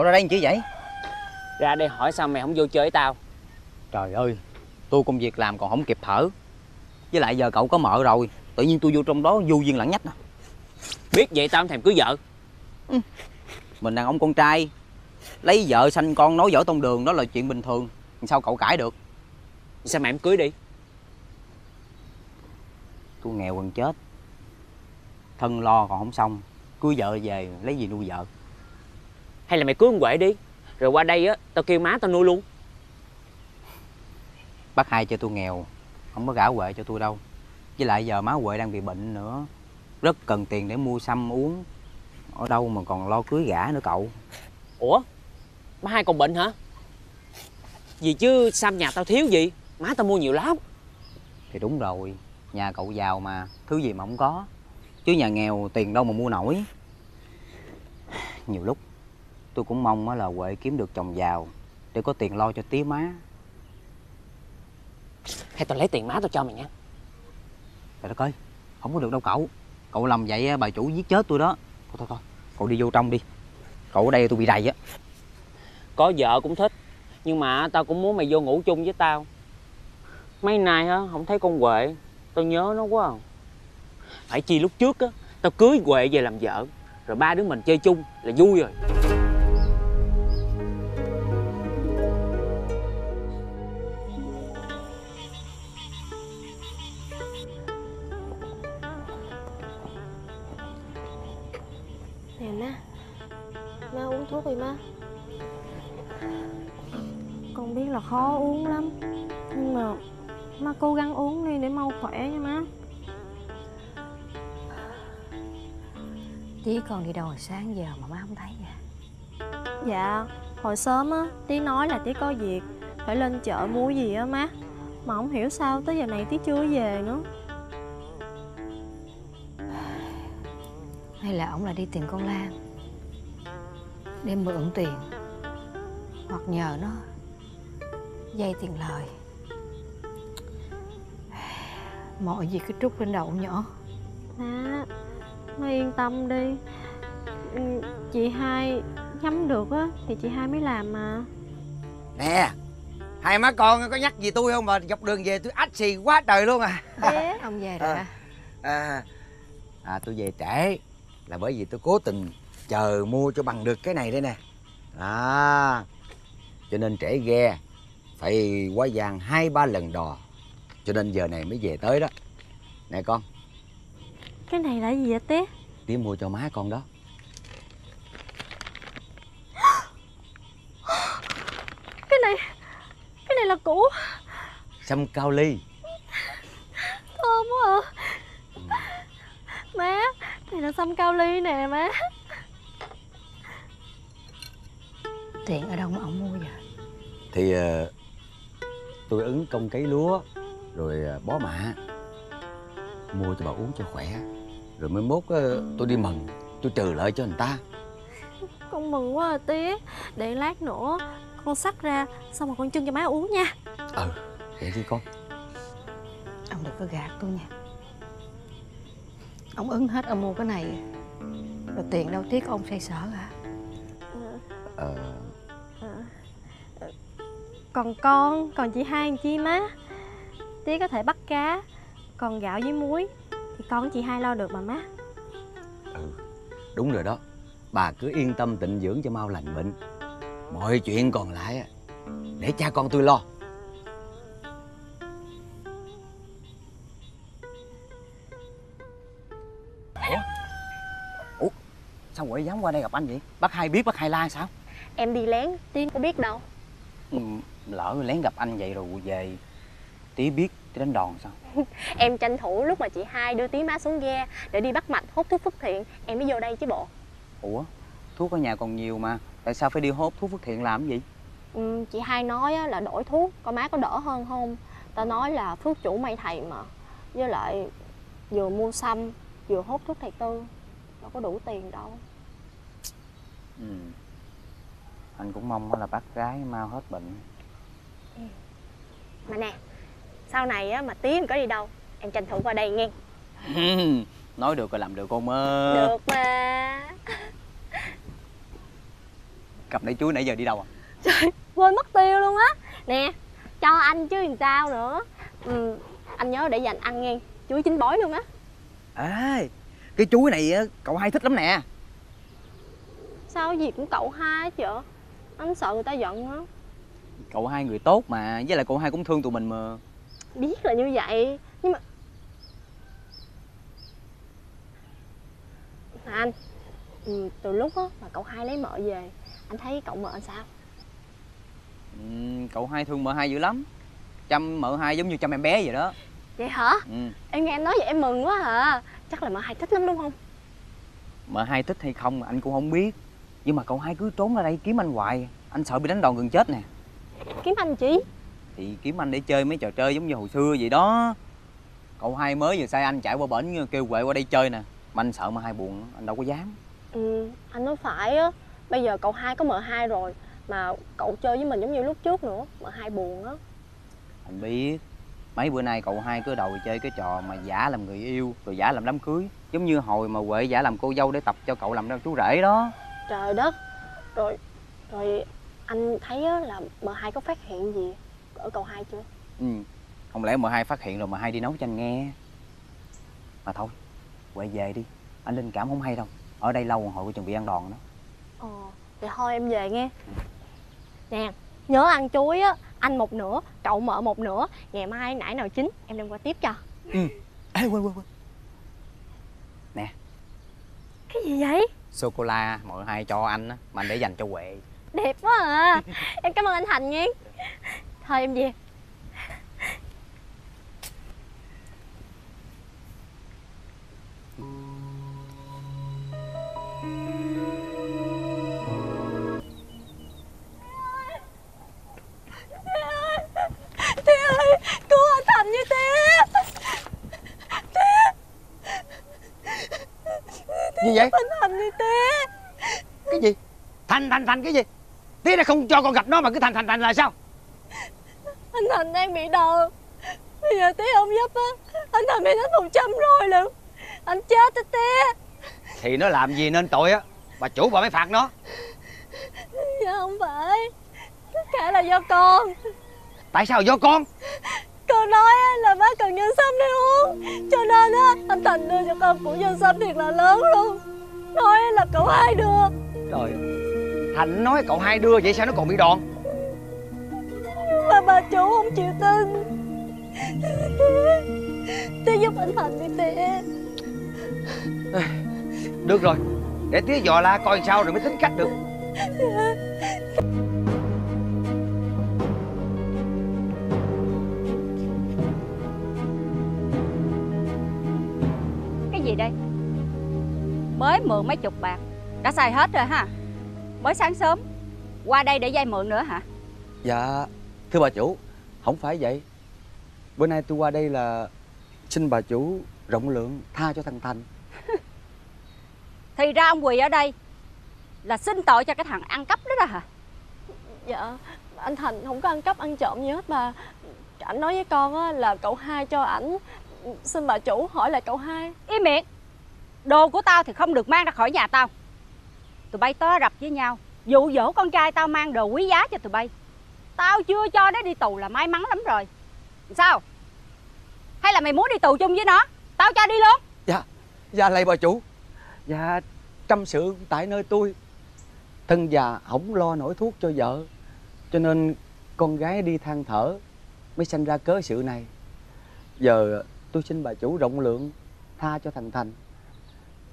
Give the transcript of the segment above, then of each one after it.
cậu ra đây làm chi vậy? Ra đây hỏi sao mày không vô chơi với tao? Trời ơi tôi công việc làm còn không kịp thở. Với lại giờ cậu có mợ rồi tự nhiên tôi vô trong đó vô duyên lẳng nhách nè. Biết vậy tao không thèm cưới vợ. Mình đàn ông con trai lấy vợ sanh con nói dở tông đường đó là chuyện bình thường. Sao cậu cãi được? Sao mày không cưới đi? Tôi nghèo gần chết. Thân lo còn không xong cưới vợ về lấy gì nuôi vợ Hay là mày cưới con Huệ đi. Rồi qua đây á Tao kêu má tao nuôi luôn. Bác hai cho tôi nghèo không có gả huệ cho tôi đâu. Với lại giờ má huệ đang bị bệnh nữa. Rất cần tiền để mua xăm uống. Ở đâu mà còn lo cưới gả nữa cậu? Ủa? Má hai còn bệnh hả? Gì chứ xăm nhà tao thiếu gì? Má tao mua nhiều lắm. Thì đúng rồi nhà cậu giàu mà thứ gì mà không có. Chứ nhà nghèo tiền đâu mà mua nổi. Nhiều lúc tôi cũng mong á là huệ kiếm được chồng giàu để có tiền lo cho tía má. Hay tao lấy tiền má tao cho mày nha. Trời đất ơi không có được đâu cậu. Cậu làm vậy á, bà chủ giết chết tôi đó. Thôi thôi thôi cậu đi vô trong đi. Cậu ở đây tôi bị đầy á. Có vợ cũng thích Nhưng mà tao cũng muốn mày vô ngủ chung với tao. Mấy nay á không thấy con Huệ Tao nhớ nó quá à. Phải chi lúc trước á Tao cưới Huệ về làm vợ Rồi ba đứa mình chơi chung là vui rồi thuốc đi má. Con biết là khó uống lắm Nhưng mà Má cố gắng uống đi để mau khỏe nha má. Chí con đi đâu hồi sáng giờ mà má không thấy vậy? Dạ Hồi sớm á Tí nói là tí có việc Phải lên chợ mua gì á má. Mà không hiểu sao tới giờ này tí chưa về nữa. Hay là ổng là đi tìm con Lan Để mượn tiền Hoặc nhờ nó Dây tiền lời. Mọi việc cứ trút lên đầu nhỏ. Má Má yên tâm đi. Ừ, Chị hai nhắm được á Thì chị hai mới làm mà. Nè hai má con có nhắc gì tôi không mà dọc đường về tôi ách xì quá trời luôn à. Bé Ông về rồi Ờ. hả? à, à tôi về trễ là bởi vì tôi cố tình chờ mua cho bằng được cái này đây nè. À cho nên trễ ghe phải qua vàng hai ba lần đò. Cho nên giờ này mới về tới đó. Nè con. Cái này là gì vậy té? Tía mua cho má con đó. Cái này Cái này là củ. Sâm cao ly. Thơm quá à. Má Này là sâm cao ly nè má Tiền ở đâu mà ổng mua vậy? Thì ờ, tôi ứng công cấy lúa rồi ờ, bó mạ mua cho bà uống cho khỏe. Rồi mới mốt ờ, tôi đi mần tôi trừ lại cho người ta. Con mừng quá à tía Để lát nữa con sắc ra Xong rồi con trưng cho má uống nha. Ừ vậy đi con. Ông đừng có gạt tôi nha. Ông ứng hết ông mua cái này. Rồi tiền đâu tiếc ông xoay sở hả? Ờ Còn con Còn chị hai chi má Tía có thể bắt cá Còn gạo với muối Thì con chị hai lo được mà má. Ừ đúng rồi đó. Bà cứ yên tâm tịnh dưỡng cho mau lành bệnh. Mọi chuyện còn lại á, để cha con tôi lo. Sao huệ dám qua đây gặp anh vậy? Bác hai biết bác hai la sao? Em đi lén Tía có biết đâu. Ừ, lỡ lén gặp anh vậy rồi về. Tía biết tía đánh đòn sao? Em tranh thủ lúc mà chị hai đưa tí má xuống ghe Để đi bắt mạch hút thuốc phúc thiện. Em mới vô đây chứ bộ. Ủa thuốc ở nhà còn nhiều mà. Tại sao phải đi hốt thuốc phước thiện làm gì? Ừ, Chị hai nói á, là đổi thuốc Con má có đỡ hơn không? Ta nói là phước chủ may thầy mà. Với lại vừa mua xăm Vừa hút thuốc thầy tư. Đâu có đủ tiền đâu. Ừ. anh cũng mong là bác gái mau hết bệnh Mà nè Sau này á, mà tí có đi đâu Em tranh thủ qua đây nghe. Nói được rồi làm được con ơi Được mà. Cặp nãy chuối nãy giờ đi đâu à? Quên mất tiêu luôn á. Nè cho anh chứ làm sao nữa. Ừ, anh nhớ để dành ăn nghe chuối chín bói luôn á. Ê cái chuối này á cậu hai thích lắm nè. Sao gì cũng cậu hai vậy anh sợ người ta giận á cậu hai người tốt mà với lại cậu hai cũng thương tụi mình mà. Biết là như vậy nhưng mà mà anh ừ, từ lúc á mà cậu hai lấy mợ về anh thấy cậu mợ anh sao? Ừm, cậu hai thương mợ hai dữ lắm. Chăm mợ hai giống như chăm em bé vậy đó. Vậy hả? Ừ. em nghe em nói vậy em mừng quá à. Chắc là mợ hai thích lắm đúng không? Mợ hai thích hay không anh cũng không biết. Nhưng mà cậu hai cứ trốn ra đây kiếm anh hoài. Anh sợ bị đánh đòn gần chết nè kiếm anh chị thì kiếm anh để chơi mấy trò chơi giống như hồi xưa vậy đó. Cậu hai mới vừa sai anh chạy qua bển kêu quệ qua đây chơi nè. Mà anh sợ mà hai buồn anh đâu có dám. Ừ anh nói phải á. Bây giờ cậu hai có mợ hai rồi mà cậu chơi với mình giống như lúc trước nữa mợ hai buồn á. Anh biết. Mấy bữa nay cậu hai cứ đòi chơi cái trò mà giả làm người yêu rồi giả làm đám cưới. Giống như hồi mà huệ giả làm cô dâu để tập cho cậu làm đám chú rể đó. Trời đất. Rồi rồi anh thấy á là mợ hai có phát hiện gì ở cậu hai chưa? Ừ không lẽ mợ hai phát hiện rồi mà hai đi nấu cho anh nghe? Mà thôi huệ về đi. Anh linh cảm không hay đâu. Ở đây lâu hồi chuẩn bị ăn đòn đó. Ờ thì thôi em về nghe. Nè nhớ ăn chuối á anh một nửa cậu mợ một nửa ngày mai nãy nào chín em đem qua tiếp cho. Ê quên quên quên. Cái gì vậy? Sô cô la mợ hai cho anh á mà anh để dành cho huệ đẹp quá à. Em cảm ơn anh thành nghe thôi em về. Gì vậy? Anh Thành đi Tía cái gì? Thành thành thành cái gì tía đã không cho con gặp nó mà cứ thành thành thành là sao? Anh Thành đang bị đòn Bây giờ Tía không giúp á Anh Thành bị đánh một trăm rồi luôn Anh chết á Tía thì nó làm gì nên tội á? Bà chủ bà mới phạt nó. Dạ không phải. Tất cả là do con. Tại sao do con? Con nói là bác cần nhân sâm để uống. Cho nên á anh Thành đưa cho con của nhân sâm thiệt là lớn luôn. Nói là cậu hai đưa trời thành nói cậu hai đưa vậy sao nó còn bị đòn? Mà bà chủ không chịu tin. Tía giúp anh Thành đi Tía. Được rồi để tía dò la coi sao rồi mới tính cách được. Cái gì đây? Mới mượn mấy chục bạc. Đã xài hết rồi ha Mới sáng sớm. Qua đây để vay mượn nữa hả? Dạ, thưa bà chủ, không phải vậy. Bữa nay tôi qua đây là xin bà chủ rộng lượng tha cho thằng Thành. Thì ra ông quỳ ở đây Là xin tội cho cái thằng ăn cắp đó đó hả? Dạ anh Thành không có ăn cắp ăn trộm gì hết mà. Ảnh nói với con á, là cậu hai cho ảnh. Xin bà chủ hỏi là cậu hai. Im miệng. Đồ của tao thì không được mang ra khỏi nhà tao Tụi bay to rập với nhau Dụ dỗ con trai tao mang đồ quý giá cho tụi bay Tao chưa cho nó đi tù là may mắn lắm rồi Sao Hay là mày muốn đi tù chung với nó Tao cho đi luôn Dạ, dạ lạy bà chủ. Dạ, trăm sự tại nơi tôi. Thân già không lo nổi thuốc cho vợ. Cho nên con gái đi than thở mới sanh ra cớ sự này. Giờ tôi xin bà chủ rộng lượng tha cho thằng Thành.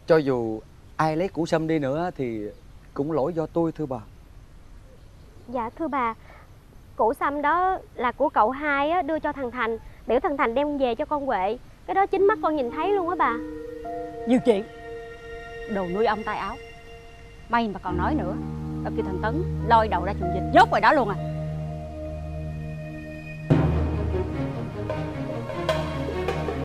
Cho dù ai lấy củ sâm đi nữa thì cũng lỗi do tôi thưa bà. Dạ thưa bà. Củ sâm đó là của cậu hai á, đưa cho thằng Thành. Biểu thằng Thành đem về cho con Huệ. Cái đó chính mắt con nhìn thấy luôn á bà. Nhiều chuyện. Đồ nuôi ông tay áo. Mày mà còn nói nữa. Tao kêu thằng Tấn lôi đầu ra chuồng dịch Nhốt ngoài đó luôn à